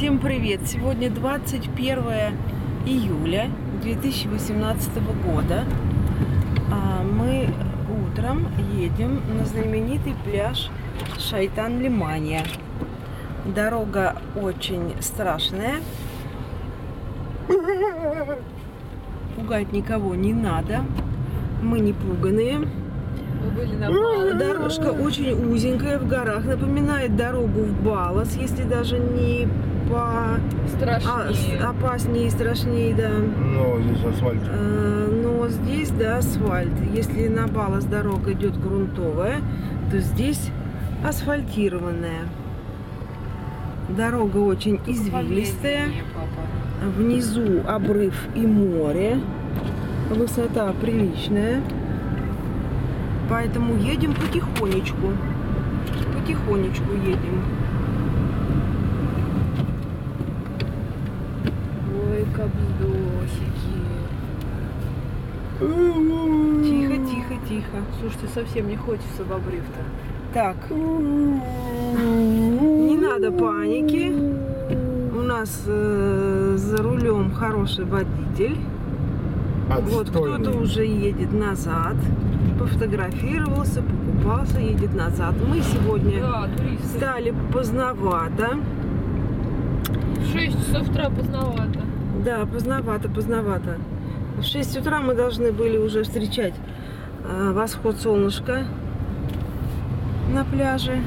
Всем привет! Сегодня 21 июля 2018 года. А, Мы утром едем на знаменитый пляж Шайтан Лимания. Дорога очень страшная. Пугать никого не надо. Мы не пуганые. Мы были на А, Дорожка очень узенькая в горах, напоминает дорогу в Балас, если даже не по... а, страшнее. с- опаснее и страшнее, да. Но здесь асфальт. Э, Но здесь, да, асфальт. Если на Балас дорога идет грунтовая, то здесь асфальтированная. Дорога очень извилистая. Внизу обрыв и море. Высота приличная. Поэтому едем потихонечку. Потихонечку едем. Ой, кобздосики. Тихо, тихо, тихо. Слушайте, совсем не хочется в обрыв-то. Так, не надо паники. У нас э, за рулем хороший водитель. Вот Отстойный. кто-то уже едет назад. Пофотографировался, покупался, едет назад. Мы сегодня Да, туристы. стали поздновато. В 6 часов утра поздновато. Да, поздновато, поздновато. В 6 утра мы должны были уже встречать э, восход солнышка на пляже.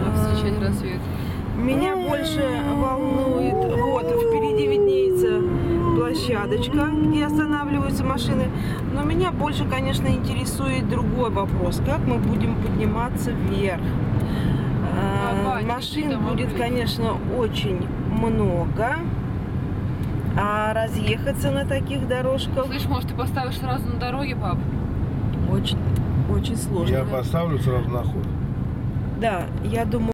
А, встречать рассвет. Меня больше волнует, вот впереди виднеется площадочка, где останавливаются машины. Но меня больше, конечно, интересует другой вопрос. Как мы будем подниматься вверх? Э, Машин будет, конечно, очень много. А разъехаться на таких дорожках Слышь, может, ты поставишь сразу на дороге, пап? очень, очень сложно. Я поставлю сразу на ход. Да, я думаю,